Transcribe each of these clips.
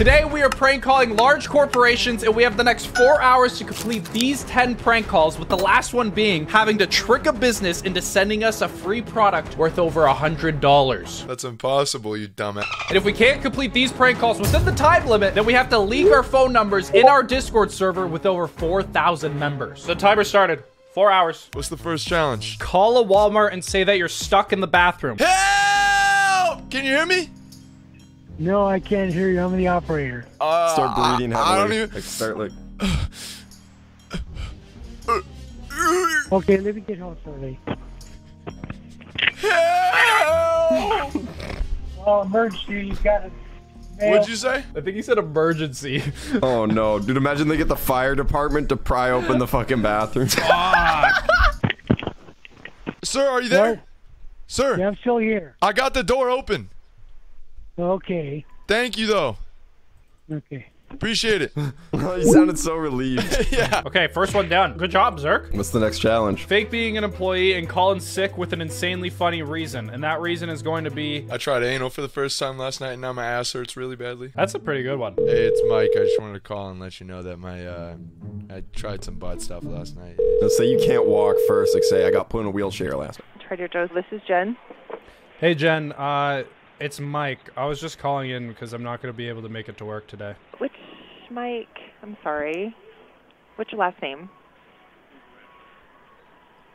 Today we are prank calling large corporations and we have the next four hours to complete these 10 prank calls with the last one being having to trick a business into sending us a free product worth over a hundred dollars. That's impossible, you dumbass. And if we can't complete these prank calls within the time limit, then we have to leak our phone numbers in our Discord server with over 4,000 members. The timer started. Four hours. What's the first challenge? Call a Walmart and say that you're stuck in the bathroom. Help! Can you hear me? No, I can't hear you. I'm the operator. Uh, Start breathing I, I don't even. Like, start like. Okay, let me get home shortly. Help! Oh, emergency! You got it. What'd you say? I think he said emergency. Oh no, dude! Imagine they get the fire department to pry open the fucking bathroom. Sir, are you there? What? Sir, Yeah, I'm still here. I got the door open. Okay. Thank you, though. Okay. Appreciate it. you sounded so relieved. yeah. okay, first one down. Good job, Zerk. What's the next challenge? Fake being an employee and calling sick with an insanely funny reason. And that reason is going to be. I tried anal for the first time last night, and now my ass hurts really badly. That's a pretty good one. Hey, it's Mike. I just wanted to call and let you know that my uh, I tried some butt stuff last night. Let's say you can't walk first. Like say I got put in a wheelchair last night. Trader Joe's. This is Jen. Hey, Jen. Uh, it's Mike. I was just calling in because I'm not going to be able to make it to work today. Which Mike? I'm sorry. What's your last name?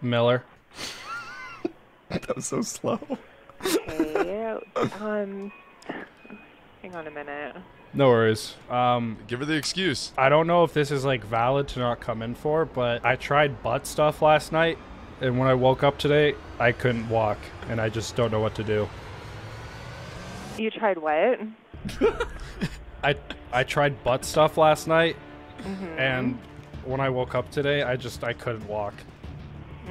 Miller. That was so slow. Okay. um. Hang on a minute. No worries. Um, Give her the excuse. I don't know if this is like valid to not come in for, but I tried butt stuff last night, and when I woke up today, I couldn't walk, and I just don't know what to do. You tried what? I I tried butt stuff last night, Mm-hmm. and when I woke up today, I just I couldn't walk.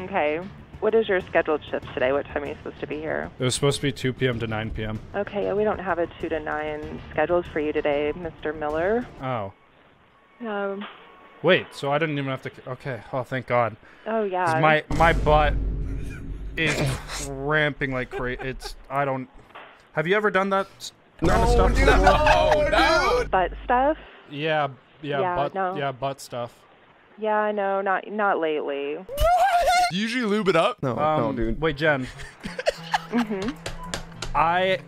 Okay. What is your scheduled shift today? What time are you supposed to be here? It was supposed to be 2 p.m. to 9 p.m. Okay, we don't have a 2 to 9 scheduled for you today, Mr. Miller. Oh, Um, wait. So I didn't even have to. Okay. Oh, thank God. oh, yeah. my my butt is cramping like crazy. It's I don't. Have you ever done that s- kind of stuff? before? Oh no! Butt stuff? Yeah, yeah, Yeah, butt, no. yeah, butt stuff. Yeah, no, not not lately. Do you usually lube it up? No, Um, no, dude. Wait, Jen. Mm-hmm. I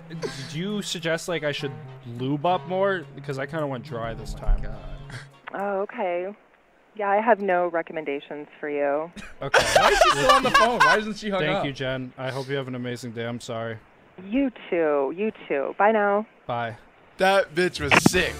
do you suggest like I should lube up more because I kind of went dry this time. Oh, okay. Yeah, I have no recommendations for you. Okay. Why is she still on the phone? Why isn't she hung Thank up? you, Jen. I hope you have an amazing day. I'm sorry. You too. You too. Bye now. Bye. That bitch was sick.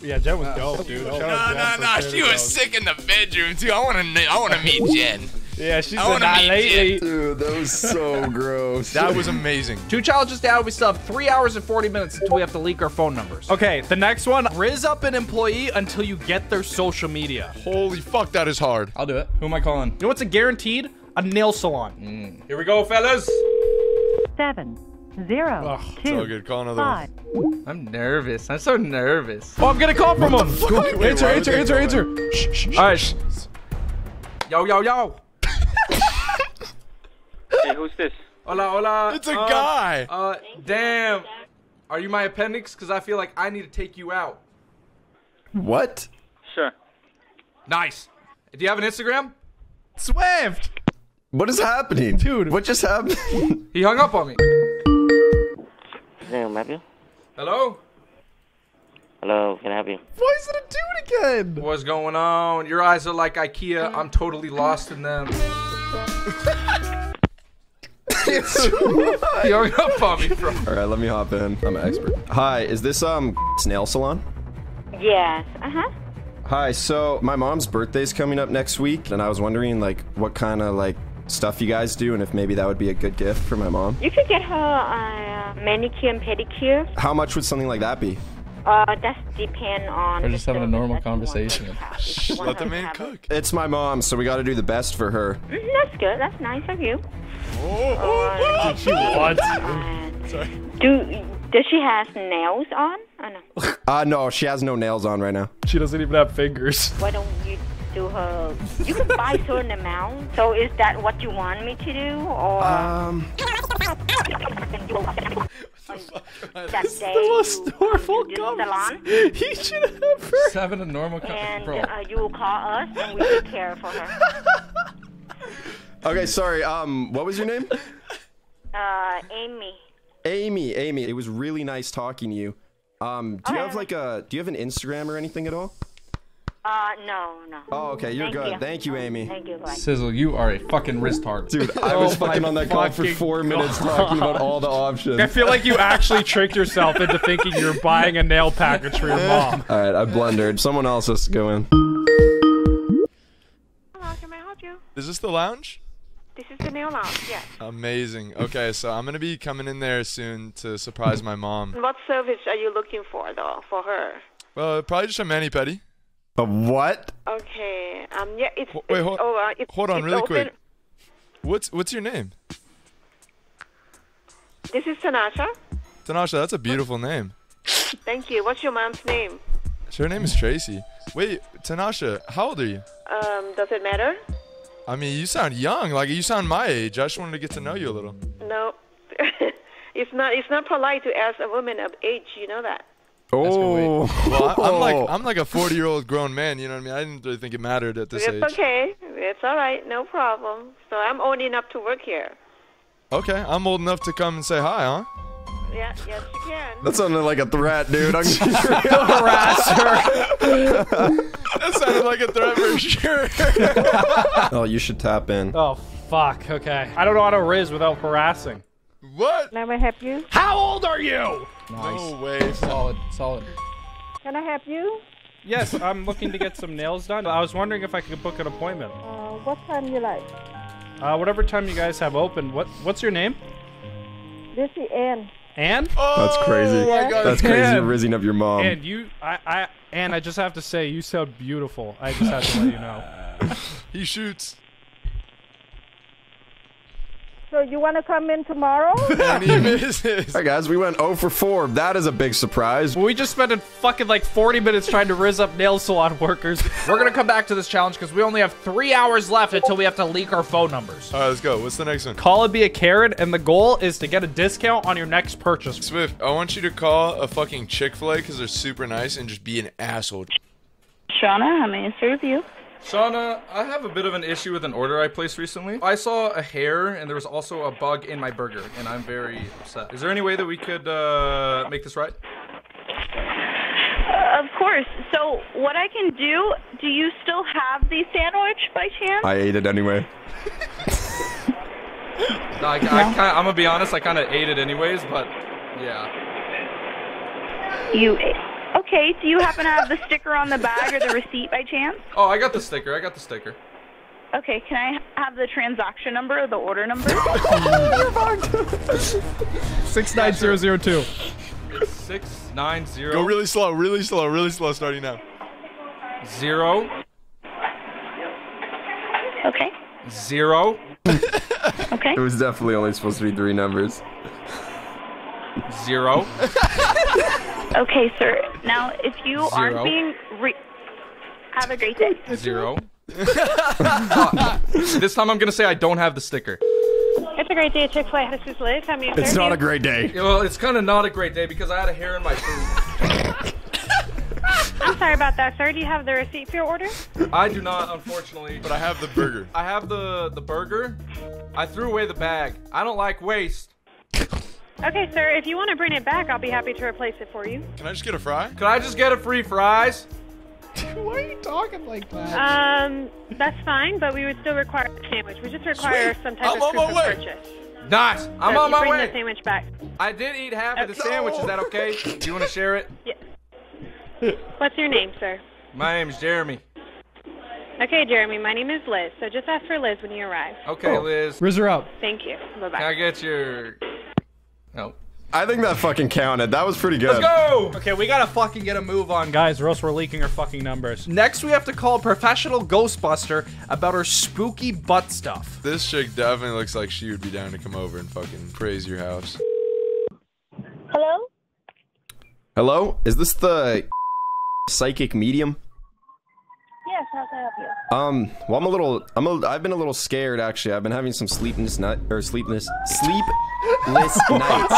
Yeah, Jen was dope, oh. dude. Shout out Jen for Trader Joe's. sick in the bedroom too. I want to. I want to meet Jen. Yeah, she's I said wanna that meet lately. Dude, that was so gross. That was amazing. Two challenges down. We still have three hours and 40 minutes until we have to leak our phone numbers. Okay, the next one. Riz up an employee until you get their social media. Holy fuck, that is hard. I'll do it. Who am I calling? You know what's a guaranteed? A nail salon. Mm. Here we go, fellas. seven zero Ugh, It's good. Call another five. one. I'm nervous. I'm so nervous. Oh, I'm getting a call from him. Wait, Answer, why answer, answer, answer. Shh, shh, shh, All right. shh. Yo, yo, yo. Hey, who's this? Hola, hola. It's a Uh, guy. Uh, damn. Are you my appendix? Because I feel like I need to take you out. what? Sure. Nice. Do you have an Instagram? Swift. What is happening, dude? What just happened? He hung up on me. Can I help you? Hello? Hello, can I help you? Why is it a dude again? What's going on? Your eyes are like IKEA. I'm totally lost in them. he hung up on me, bro. All right, let me hop in. I'm an expert. Hi, is this um nail salon? Yes. Uh huh. Hi, so my mom's birthday's coming up next week, and I was wondering like what kind of like stuff you guys do, and if maybe that would be a good gift for my mom. You could get her uh, manicure and pedicure. How much would something like that be? Uh, that depend on. We're just having a normal that you want to conversation. have. If you want Let the man cook. It's my mom, so we got to do the best for her. Mhm, that's good. That's nice of you. Oh, What? Uh, do does she have nails on? Oh no. Uh, no, she has no nails on right now. She doesn't even have fingers. Why don't you do her? You can buy certain amount. So is that what you want me to do, or? Um, that day the most you normal come to the salon, He should have ever. Seven a normal co- and bro. uh, you will call us, and we take care for her. Okay, sorry. Um, what was your name? Uh, Amy. Amy. Amy. It was really nice talking to you. Um, do you have like a? Do you have an Instagram or anything at all? Uh, no, no. Oh, okay. You're Thank good. you. Thank you, Amy. Thank you, bye. Sizzle, you are a fucking wrist hard. Dude, I was Oh fucking on that call for fucking four minutes talking about all the options. I feel like you actually tricked yourself into thinking you're buying a nail package for your mom. All right, I blundered. Someone else has to go in. Hello, can I help you? Is this the lounge? This is the nail lounge, yes. Amazing. Okay, so I'm gonna be coming in there soon to surprise my mom. What service are you looking for, though, for her? Well, probably just a mani pedi. A what? Okay, um, yeah, it's, wait, it's hold- over. It's, hold on it's really open. quick. What's what's your name? This is Tanasha. Tanasha, that's a beautiful name. Thank you. What's your mom's name? Her name is Tracy. Wait, Tanasha, how old are you? Um, does it matter? I mean, you sound young. Like you sound my age. I just wanted to get to know you a little. No. it's not. It's not polite to ask a woman of age. You know that. Oh. Well, I, I'm like I'm like a 40 year old grown man. You know what I mean? I didn't really think it mattered at this it's age. okay. It's all right. No problem. So I'm old enough to work here. Okay, I'm old enough to come and say hi, huh? Yeah. Yes, you can. That sounded like a threat, dude. I'm sure you'll harass her. That sounded like a threat for sure. oh, you should tap in. Oh, fuck. Okay. I don't know how to riz without harassing. What? Can I help you? How old are you? No way. Solid, solid. Can I help you? Yes, I'm looking to get some nails done. I was wondering if I could book an appointment. Uh, what time you like? Uh, whatever time you guys have open. What What's your name? This is Ann. Anne? That's crazy. Oh my God. That's crazy. Ann. You're rizzing up your mom. And you, I, I, Ann, I just have to say, you sound beautiful. I just have to let you know. He shoots. So you want to come in tomorrow? And he misses. All right, guys, we went 0 for 4. That is a big surprise. We just spent a fucking like 40 minutes trying to riz up nail salon workers. We're gonna come back to this challenge because we only have three hours left until we have to leak our phone numbers. All right, let's go. What's the next one? Call it be a carrot, and the goal is to get a discount on your next purchase. Swift, I want you to call a fucking Chick Fil A because they're super nice and just be an asshole. Shauna, how may I serve you? Shauna, I have a bit of an issue with an order I placed recently. I saw a hair and there was also a bug in my burger, and I'm very upset. Is there any way that we could uh, make this right? Uh, of course. So, what I can do, do you still have the sandwich by chance? I ate it anyway. No, I, I kinda, I'm gonna be honest. I kind of ate it anyways, but yeah. You. Okay, do you happen to have the sticker on the bag or the receipt by chance? Oh, I got the sticker. I got the sticker. Okay, can I have the transaction number or the order number? You're 69002. Six nine zero. Go really slow, really slow, really slow starting now. zero okay. zero Okay. It was definitely only supposed to be three numbers. zero. Okay, sir. Now, if you Zero. aren't being re- have a great day. Zero. Uh, this time I'm gonna say I don't have the sticker. it's a great day at Chick-fil-A. This is Liz. How may I It's not you? a great day. Well, it's kind of not a great day because I had a hair in my food. I'm sorry about that, sir. Do you have the receipt for your order? I do not, unfortunately. But I have the burger. I have the the burger. I threw away the bag. I don't like waste. Okay, sir. If you want to bring it back, I'll be happy to replace it for you. Can I just get a fry? Could I just get a free fries? Why are you talking like that? Um, that's fine, but we would still require a sandwich. We just require Sweet. some type I'm of on proof my of way. purchase. Nice. I'm on you my bring way. the sandwich back. I did eat half of the Okay. sandwich. Is that okay? Do you want to share it? What's your name, sir? My name's Jeremy. Okay, Jeremy. My name is Liz. So just ask for Liz when you arrive. Okay, Liz. Riz her up. Thank you. Bye bye. Can I bye. get your? No. I think that fucking counted. That was pretty good. Let's go. Okay, we gotta fucking get a move on, guys, or else we're leaking our fucking numbers. Next, we have to call a professional Ghostbuster about our spooky butt stuff. This chick definitely looks like she would be down to come over and fucking praise your house. Hello? Hello? Is this the psychic medium? Yes, how can I help you? Um, well, I'm a little, I'm a, I've been a little scared actually. I've been having some sleepless night or sleepless, sleepless nights.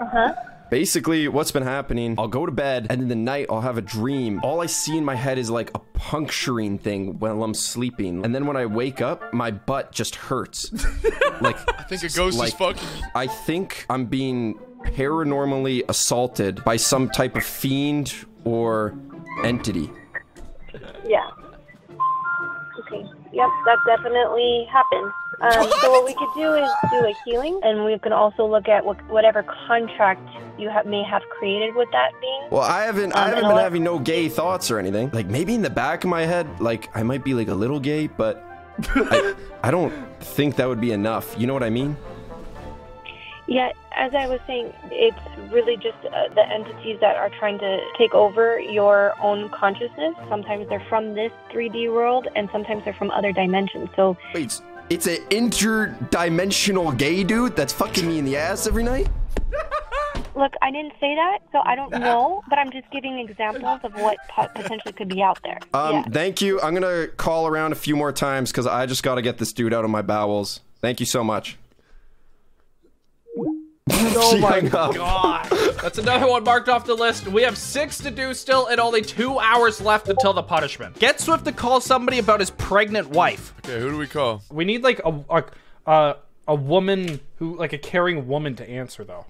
Uh huh. Basically, what's been happening, I'll go to bed and in the night I'll have a dream. All I see in my head is like a puncturing thing while I'm sleeping. And then when I wake up, my butt just hurts. like I think a ghost like, is fucking. I think I'm being paranormally assaulted by some type of fiend or entity. Yeah. Okay. Yep, that definitely happened. Um, so what we could do is do a healing, and we can also look at what, whatever contract you have, may have created with that being. Well, I haven't I Um, haven't been having no gay thoughts or anything. Like maybe in the back of my head, like I might be like a little gay, but I, I don't think that would be enough. You know what I mean? Yeah, as I was saying, it's really just uh, the entities that are trying to take over your own consciousness. Sometimes they're from this 3D world, and sometimes they're from other dimensions. So Wait, it's an interdimensional gay dude that's fucking me in the ass every night? Look, I didn't say that, so I don't know, but I'm just giving examples of what po- potentially could be out there. Um, yeah. thank you. I'm gonna call around a few more times because I just gotta get this dude out of my bowels. Thank you so much. Oh She my god. That's another one marked off the list. We have six to do still and only two hours left until the punishment. Get Swift to call somebody about his pregnant wife. Okay, who do we call? We need like a a, a, a woman who like a caring woman to answer though.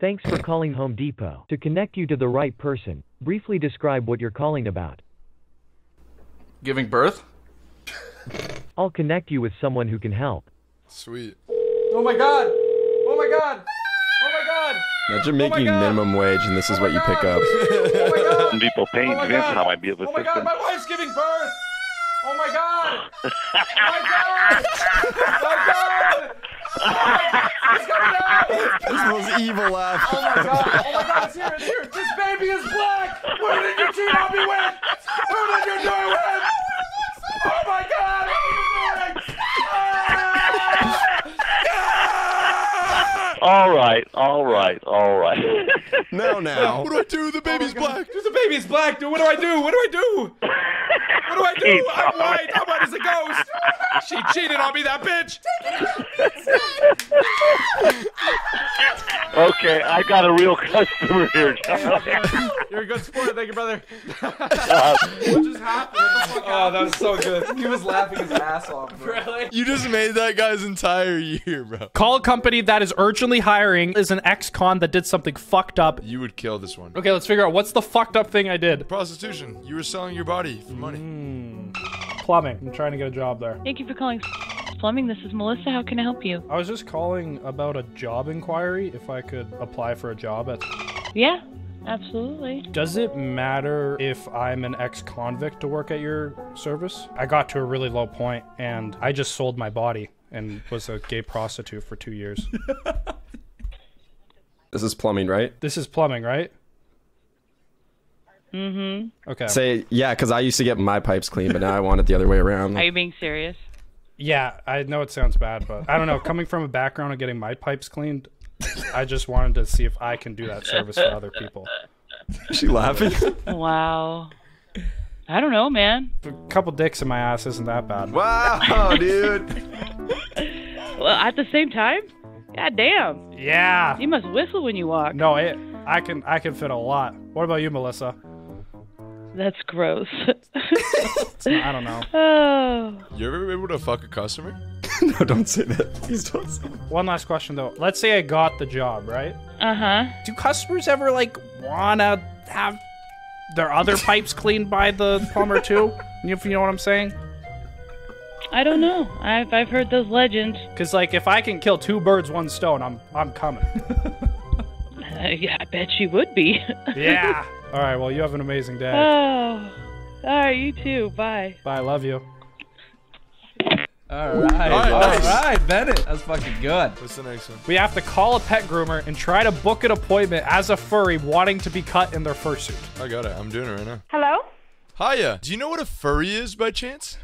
Thanks for calling Home Depot. To connect you to the right person, briefly describe what you're calling about. Giving birth? I'll connect you with someone who can help. Sweet. Oh my god. Oh my god. Oh my god. Imagine making minimum wage and this is what you pick up. Some people paint Oh my Vince God. how I be of Oh my god, assistance. my wife's giving birth. Oh my god. Oh my god. My god. It's coming out. This is the most evil laugh. Oh my god! Oh my god! It's here! It's here! This baby is black! Who did you cheat on me with? Who did you do it with? Oh my god! What are you doing? All right, all right, all right. No, now. What do I do? The baby's oh black. Dude, the baby's black, dude. What do I do? What do I do? What do I do? I'm white. I'm white as a ghost. She cheated on me, that bitch. Okay, I got a real customer here. You're a good sport. Thank you, brother. Uh, what just happened? Oh, that was so good. He was laughing his ass off. Bro. Really? You just made that guy's entire year, bro. Call a company that is urgently hiring is an ex-con that did something fucked up. You would kill this one. Okay, let's figure out what's the fucked up thing I did. Prostitution. You were selling your body for money. Mm. Plumbing. I'm trying to get a job there. Thank you for calling Plumbing. This is Melissa. How can I help you? I was just calling about a job inquiry if I could apply for a job at Yeah, absolutely. Does it matter if I'm an ex-convict to work at your service? I got to a really low point and I just sold my body and was a gay prostitute for 2 years. This is plumbing, right? this is plumbing, right? Mm-hmm. Okay. Say yeah, because I used to get my pipes clean, but now I want it the other way around. Are you being serious? Yeah, I know it sounds bad, but I don't know. Coming from a background of getting my pipes cleaned, I just wanted to see if I can do that service for other people. Is she laughing? Wow. I don't know, man. A couple dicks in my ass isn't that bad. Wow, dude. Well, at the same time, god damn. Yeah. You must whistle when you walk. No, it, I can I can fit a lot. What about you, Melissa? That's gross. I don't know. oh. You ever able to fuck a customer? no, don't say that. Please don't say One last question though. Let's say I got the job, right? Uh huh. Do customers ever like wanna have their other pipes cleaned by the plumber too? If you know what I'm saying? I don't know. I've I've heard those legends. Cause like if I can kill two birds, one stone, I'm I'm coming. Uh, yeah, I bet you would be. yeah. All right. Well, you have an amazing day. oh. All right, you too. Bye. Bye. Love you. All right, All right, nice. right, Bennett. That's fucking good. What's the next one? We have to call a pet groomer and try to book an appointment as a furry wanting to be cut in their fursuit. I got it. I'm doing it right now. Hello? Hiya. Do you know what a furry is by chance?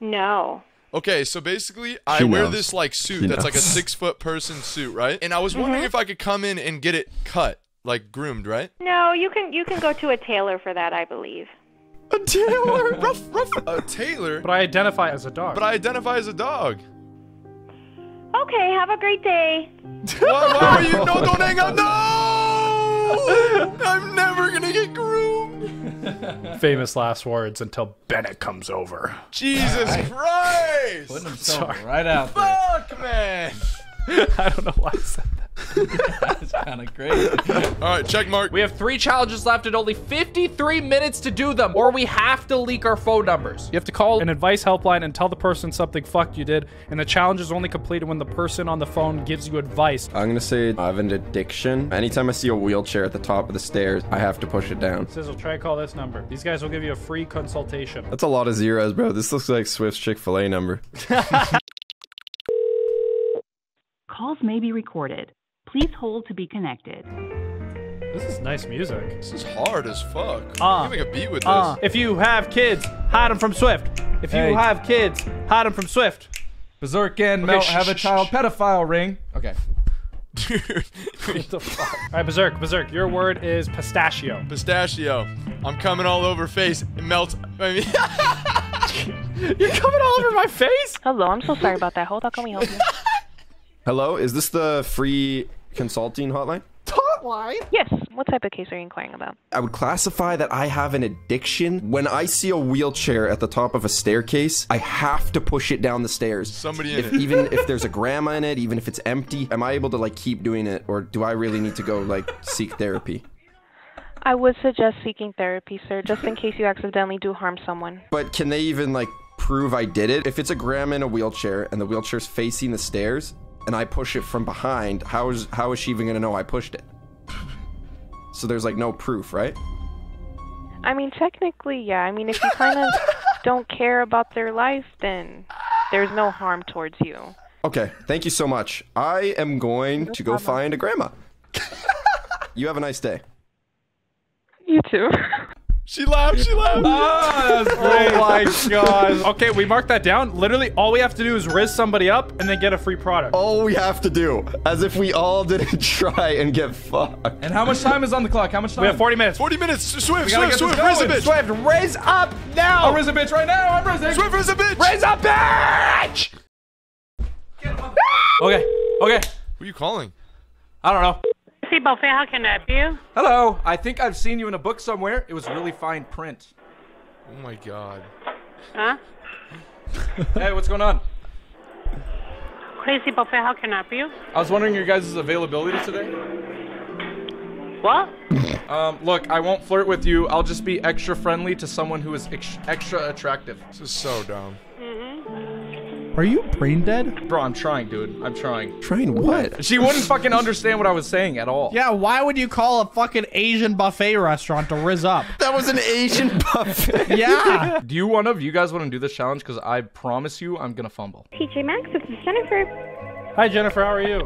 No. Okay, so basically, I He wear knows. this like suit He that's like a six foot person suit, right? And I was wondering Mhm. if I could come in and get it cut, like groomed, right? No, you can you can go to a tailor for that, I believe. A tailor? rough, rough. A tailor. But I identify as a dog. But I identify as a dog. Okay, have a great day. Why, why are you? No, don't hang up. No! I'm never gonna get groomed. Famous last words until Bennett comes over. Jesus Christ! Putting himself Sorry. right out there. Fuck, man. I don't know why I said that. That's kind of crazy. All right, check mark. We have three challenges left and only 53 minutes to do them, or we have to leak our phone numbers. You have to call an advice helpline and tell the person something fucked you did, and the challenge is only completed when the person on the phone gives you advice. I'm gonna say I have an addiction. Anytime I see a wheelchair at the top of the stairs, I have to push it down. Sizzle, try to call this number. These guys will give you a free consultation. That's a lot of zeros, bro. This looks like Swift's Chick fil A number. Calls may be recorded. Please hold to be connected. This is nice music. This is hard as fuck. Uh, you can a beat with this. Uh, if you have kids, hide them from Swift. If you Hey. have kids, hide them from Swift. Bazerk and Okay, Melt shh, have a child shh. pedophile ring. Okay. What the fuck? All right, Bazerk, Bazerk. Your word is pistachio. Pistachio. I'm coming all over face. It melts. I mean, You're coming all over my face. Hello, I'm so sorry about that. Hold on, can we help you? Hello, is this the free consulting hotline? Hotline? Yes. What type of case are you inquiring about? I would classify that I have an addiction. When I see a wheelchair at the top of a staircase, I have to push it down the stairs. Somebody in if, it. Even if there's a grandma in it, even if it's empty, am I able to like keep doing it, or do I really need to go like seek therapy? I would suggest seeking therapy, sir, just in case you accidentally do harm someone. But can they even like prove I did it? If it's a grandma in a wheelchair and the wheelchair's facing the stairs and I push it from behind, how is how is she even gonna know I pushed it? So there's like no proof, right? I mean, technically, yeah. I mean, if you kind of don't care about their life, then there's no harm towards you. Okay, thank you so much. I am going to go problem. find a grandma. you have a nice day. You too. She laughed. She laughed. Ah, oh, that's great. Oh my god. Okay, we marked that down. Literally, all we have to do is riz somebody up and then get a free product. All we have to do, as if we all didn't try and get fucked. And how much time is on the clock? How much time? We have 40 minutes. 40 minutes. Swift, Swift, Swift, raise a bitch. Swift, raise up now. Oh, I'll raise a bitch right now. I'm raising. Swift, raise a bitch. Raise up, bitch! Okay, okay. Who are you calling? I don't know. See, Buffet, how can I help you? Hello. I think I've seen you in a book somewhere. It was really fine print. Oh my god. Huh? Hey, what's going on? Crazy Buffet, how can I help you? I was wondering your guys' availability today. What? Um, look, I won't flirt with you. I'll just be extra friendly to someone who is ex- extra attractive. This is so dumb. Are you brain dead? Bro, I'm trying, dude. I'm trying. Trying what? She wouldn't fucking understand what I was saying at all. Yeah, why would you call a fucking Asian buffet restaurant to riz up? That was an Asian buffet. Yeah. Do you one of you guys want to do this challenge? Because I promise you, I'm gonna fumble. TJ Maxx, this is Jennifer. Hi, Jennifer. How are you?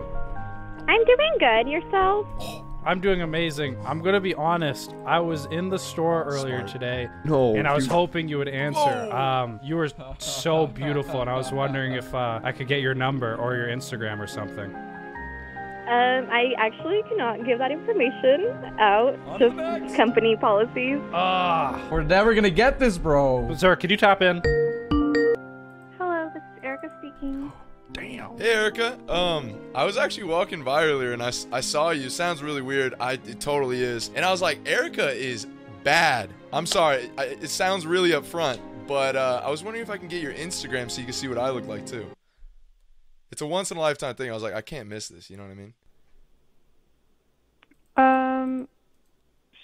I'm doing good. Yourself? I'm doing amazing. I'm gonna be honest. I was in the store earlier today, No, and I was dude. hoping you would answer. Um, you were so beautiful, and I was wondering if uh, I could get your number or your Instagram or something. Um, I actually cannot give that information out. Just company policies. Ah, We're never gonna get this, bro. sir, could you tap in? Hey Erica, um, I was actually walking by earlier and I, I saw you. Sounds really weird. I it totally is. And I was like, Erica is bad. I'm sorry. I, it sounds really upfront, but uh, I was wondering if I can get your Instagram so you can see what I look like too. It's a once in a lifetime thing. I was like, I can't miss this. You know what I mean? Um,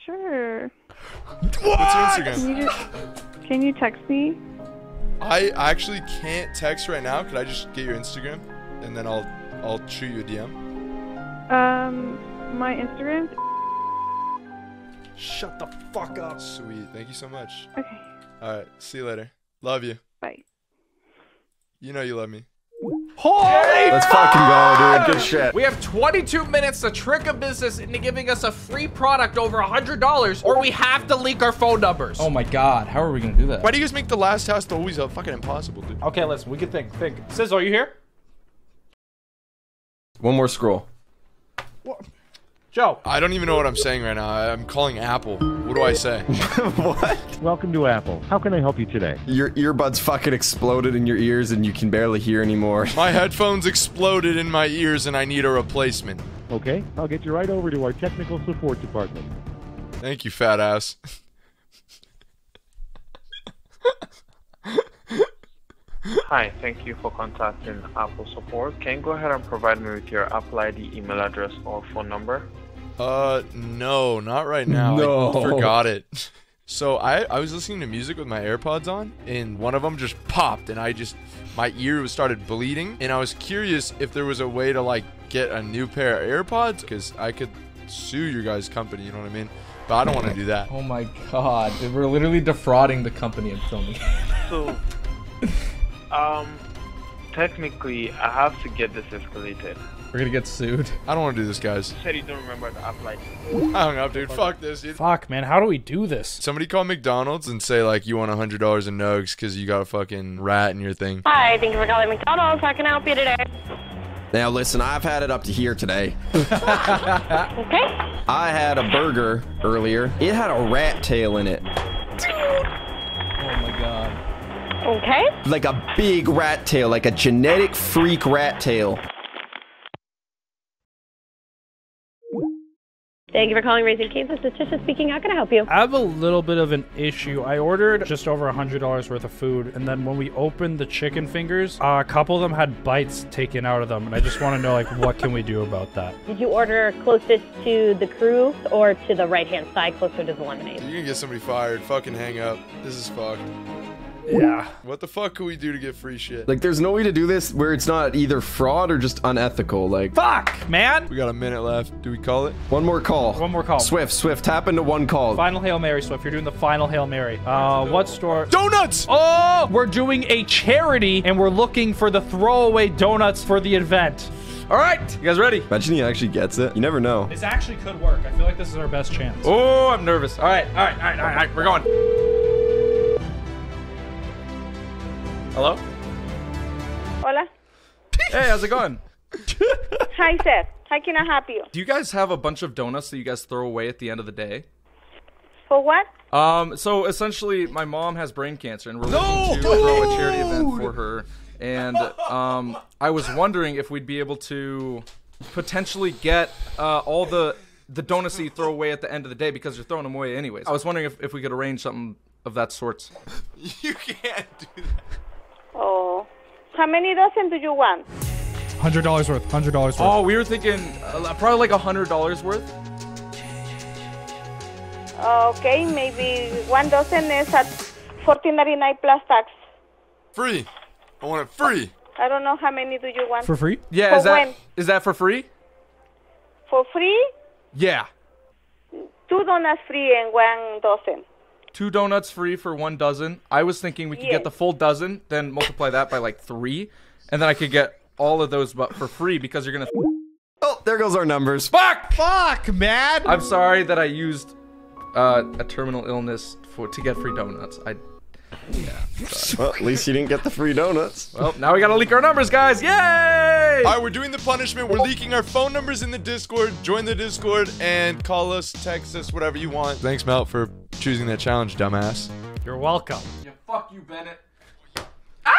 sure. What's your Instagram? Can you just, can you text me? I actually can't text right now. Could I just get your Instagram and then I'll I'll shoot you a DM? Um, my Instagram. Shut the fuck up. Sweet. Thank you so much. Okay. All right. See you later. Love you. Bye. You know you love me. Holy Let's fucking go, dude. Good shit. We have 22 minutes to trick a business into giving us a free product over $100, or we have to leak our phone numbers. Oh my god, how are we gonna do that? Why do you guys make the last task always uh, fucking impossible, dude? Okay, listen, we can think. Think. Sizzle, are you here? One more scroll. Joe. I don't even know what I'm saying right now. I- I'm calling Apple. What do I say? what? Welcome to Apple. How can I help you today? Your earbuds fucking exploded in your ears and you can barely hear anymore. My headphones exploded in my ears and I need a replacement. Okay, I'll get you right over to our technical support department. Thank you, fat ass. Hi, thank you for contacting Apple support. Can you go ahead and provide me with your Apple ID email address or phone number? Uh, no, not right now. No. I forgot it. So I, I was listening to music with my AirPods on, and one of them just popped, and I just my ear started bleeding, and I was curious if there was a way to like get a new pair of AirPods, because I could sue your guys' company. You know what I mean? But I don't want to do that. Oh my god, we're literally defrauding the company and filming. So, um, technically, I have to get this escalated. We're gonna get sued. I don't want to do this, guys. You said you don't remember the Apple ID. I hung up, dude. Fuck this, dude. Fuck, man. How do we do this? Somebody call McDonald's and say like you want a hundred dollars in nugs because you got a fucking rat in your thing. Hi, thank you for calling McDonald's. How can I help you today? Now listen, I've had it up to here today. Okay. I had a burger earlier. It had a rat tail in it. Dude. Oh my god. Okay. Like a big rat tail, like a genetic freak rat tail. Thank you for calling Raising Cane's. This is Tisha speaking. How can I help you? I have a little bit of an issue. I ordered just over a hundred dollars worth of food, and then when we opened the chicken fingers, uh, a couple of them had bites taken out of them, and I just want to know like what can we do about that? Did you order closest to the crew or to the right hand side, closer to the lemonade? You're gonna get somebody fired. Fucking hang up. This is fucked. Yeah. What the fuck could we do to get free shit? Like, there's no way to do this where it's not either fraud or just unethical. Like, fuck, man. We got a minute left. Do we call it? One more call. One more call. Swift, Swift, tap into one call. Final Hail Mary, Swift. You're doing the final Hail Mary. Uh, what store? Donuts! Oh, we're doing a charity, and we're looking for the throwaway donuts for the event. All right, You guys ready? Imagine he actually gets it. You never know. this actually could work. I feel like this is our best chance. Oh, I'm nervous. All right, all right, all right, all right, all right. We're going. Hello? Hola. Hey, how's it going? Hi, Seth. How can I help you? Do you guys have a bunch of donuts that you guys throw away at the end of the day? For what? Um, so essentially, my mom has brain cancer, and we're looking to throw a charity event for her. And um, I was wondering if we'd be able to potentially get uh, all the the donuts that you throw away at the end of the day because you're throwing them away anyways. I was wondering if, if we could arrange something of that sort. You can't do that. Oh. How many dozen do you want? Hundred dollars worth. Hundred dollars worth. Oh, we were thinking uh, probably like a hundred dollars worth. Okay, maybe one dozen is at fourteen ninety nine plus tax. Free. I want it free. I don't know how many do you want. For free? Yeah, For is that when? is that for free? For free? Yeah. Two donuts free and one dozen. Two donuts free for one dozen. I was thinking we could Yes. get the full dozen, then multiply that by like three, and then I could get all of those but for free because you're gonna. Oh, there goes our numbers. Fuck! Fuck, man. I'm sorry that I used uh, a terminal illness for to get free donuts. I. Yeah. Well, at least you didn't get the free donuts. Well, now we gotta leak our numbers, guys. Yay! All right, we're doing the punishment. We're leaking our phone numbers in the Discord. Join the Discord and call us, text us, whatever you want. Thanks, Melt, for choosing that challenge, dumbass. You're welcome. Yeah, fuck you, Bennett. Ah!